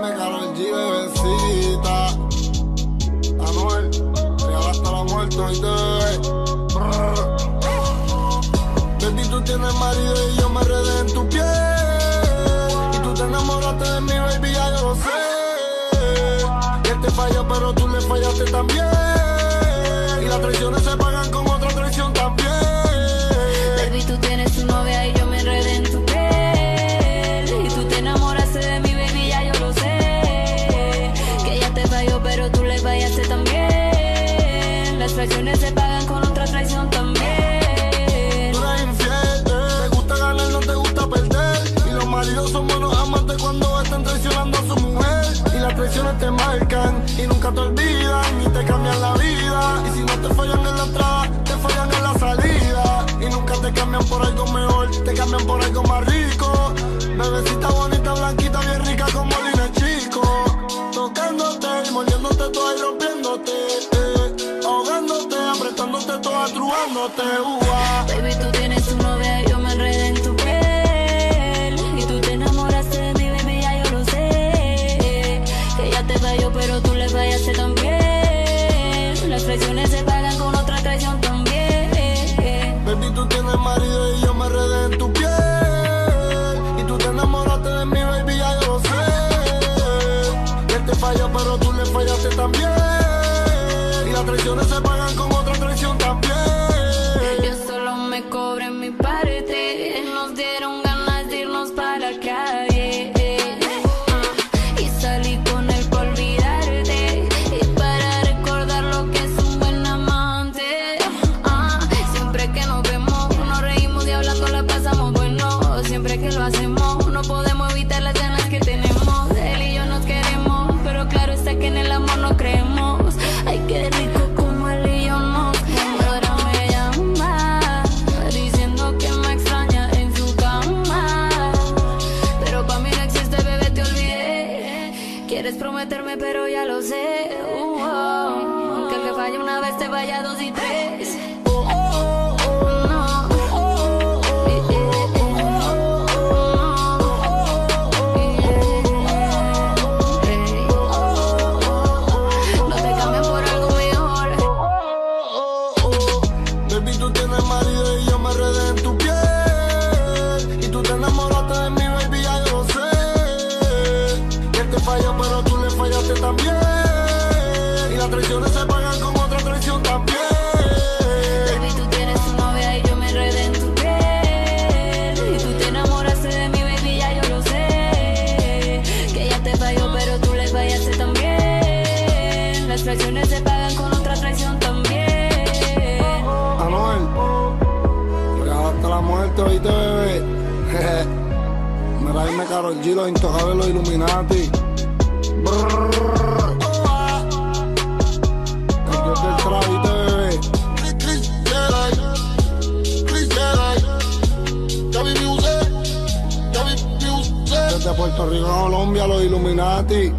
dime Karol G, bebecita. Anuel, real hasta la muerte, hoy te Baby, tú tienes marido y yo me redé en tu piel. Y tú te enamoraste de mi baby, ya yo lo sé. Él te falló, pero tú le fallaste también. Y las traiciones se pagan con otra traición también. Baby, tú tienes tu novia y yo me enredé en tu piel. Y tú te enamoraste de mi baby, traiciones se pagan con otra traición también. Tú eres infiel, te gusta ganar, no te gusta perder. Y los maridos son buenos amantes cuando están traicionando a su mujer. Y las traiciones te marcan y nunca te olvidan, ni te cambian la vida. Y si no te fallan en la entrada, te fallan en la salida. Y nunca te cambian por algo mejor, te cambian por algo más rico. Bebecita toda, trubándote. ua. Baby, tú tienes tu novia y yo me enredé en tu piel. Y tú te enamoraste de mi baby, ya yo lo sé. Que ella te falló, pero tú le fallaste también. Las traiciones se pagan con otra traición también. Baby, tú tienes marido y yo me redé en tu piel. Y tú te enamoraste de mi baby, ya yo lo sé. Y él te falló, pero tú le fallaste también. Y las traiciones se pagan con otra Quieres prometerme, pero ya lo sé. Uh, oh. Que el que falla una vez te vaya dos y tres. También. Y las traiciones se pagan con otra traición también. Baby, tú tienes tu novia y yo me enredé en tu piel. Y tú te enamoraste de mi baby, ya yo lo sé. Que ella te falló, pero tú le fallaste también. Las traiciones se pagan con otra traición también. Anuel, hasta la muerte, oíste, bebé. Mira, dime Karol G, los intocables, los Illuminati. Brrr, Puerto Rico Colombia, los Illuminati.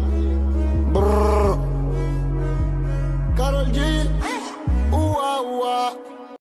Brrr. Karol G, ua, ua.